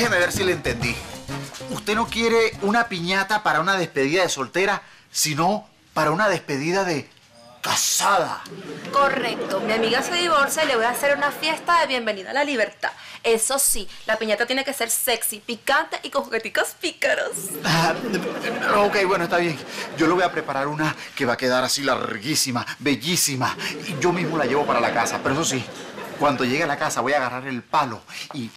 déjeme ver si le entendí. Usted no quiere una piñata para una despedida de soltera, sino para una despedida de casada. Correcto. Mi amiga se divorcia y le voy a hacer una fiesta de bienvenida a la libertad. Eso sí, la piñata tiene que ser sexy, picante y con jugueticos pícaros. Ah, ok, bueno, está bien. Yo le voy a preparar una que va a quedar así larguísima, bellísima. Y yo mismo la llevo para la casa. Pero eso sí, cuando llegue a la casa voy a agarrar el palo y...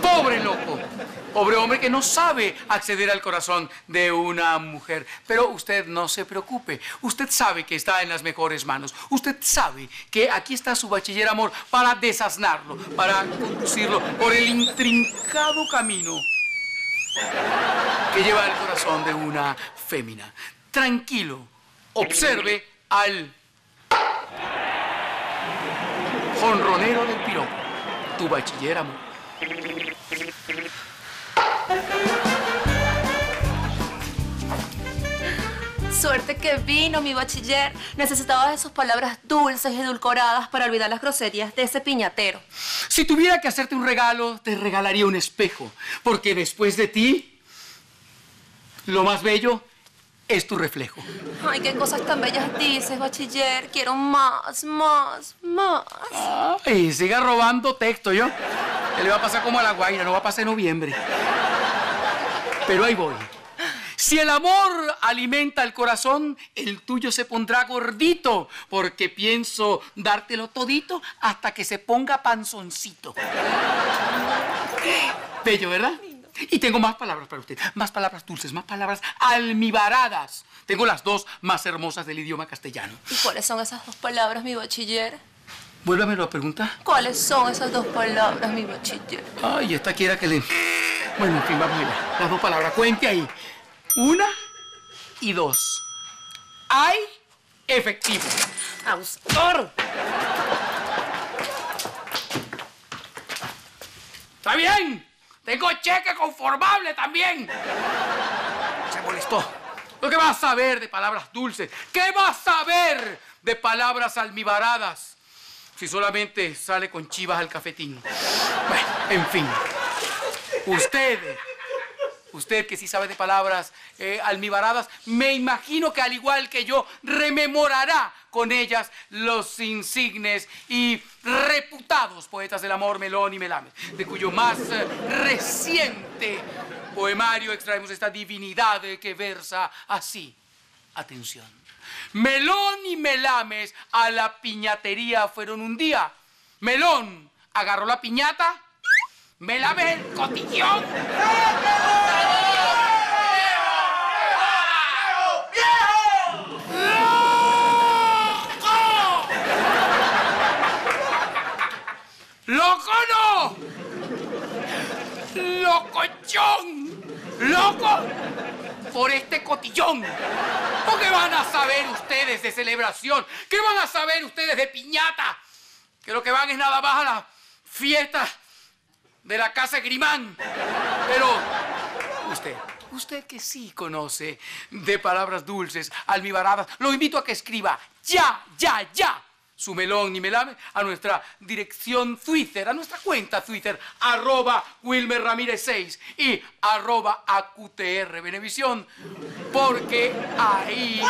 Pobre loco. Pobre hombre que no sabe acceder al corazón de una mujer. Pero usted no se preocupe. Usted sabe que está en las mejores manos. Usted sabe que aquí está su bachiller amor para desasnarlo, para conducirlo por el intrincado camino que lleva al corazón de una fémina. Tranquilo, observe al jonronero del piropo, tu bachiller amor. Suerte que vino mi bachiller. Necesitaba de sus palabras dulces y edulcoradas para olvidar las groserías de ese piñatero. Si tuviera que hacerte un regalo, te regalaría un espejo, porque después de ti, lo más bello es tu reflejo. Ay, qué cosas tan bellas dices, bachiller. Quiero más, más, más. Ay, siga robando texto, ¿yo? ¿Qué le va a pasar como a la guaira? No va a pasar en noviembre. Pero ahí voy. Si el amor alimenta el corazón, el tuyo se pondrá gordito, porque pienso dártelo todito hasta que se ponga panzoncito. Bello, ¿verdad? Y tengo más palabras para usted, más palabras dulces, más palabras almibaradas. Tengo las dos más hermosas del idioma castellano. ¿Y cuáles son esas dos palabras, mi bachiller? Vuélvamelo a preguntar. ¿Cuáles son esas dos palabras, mi bachiller? Ay, esta quiera que le... Bueno, en fin, vamos allá. Las dos palabras, cuente ahí. Una y dos. Hay efectivo. ¡Autor! ¡Está bien! Tengo cheque conformable también. Se molestó. ¿Lo que vas a saber de palabras dulces? ¿Qué vas a saber de palabras almibaradas? Si solamente sale con chivas al cafetín. Bueno, en fin. Usted, usted que sí sabe de palabras eh, almibaradas, me imagino que al igual que yo, rememorará con ellas los insignes y reputados poetas del amor Melón y Melames, de cuyo más eh, reciente poemario extraemos esta divinidad eh, que versa así. Atención. Melón y Melames a la piñatería fueron un día. Melón agarró la piñata, Melames el cotillón. ¡Loco! Por este cotillón. ¿O qué van a saber ustedes de celebración? ¿Qué van a saber ustedes de piñata? Que lo que van es nada más a la fiesta de la casa Grimán. Pero usted, usted que sí conoce de palabras dulces, almibaradas, lo invito a que escriba ya, ya, ya su melón y melame a nuestra dirección Twitter, a nuestra cuenta Twitter, arroba Wilmer Ramírez 6 y arroba AQTR Benevisión, porque ahí...